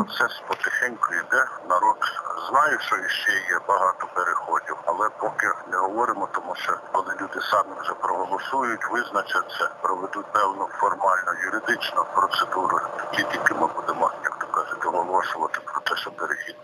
Ну, все потихеньку йде, народ знає, що ще є багато переходів, але поки не говоримо, тому що коли люди самі вже проголосують, визначаться, проведуть певну формальну юридичну процедуру, тільки ми будемо, як то кажуть, оголошувати про те, що перехід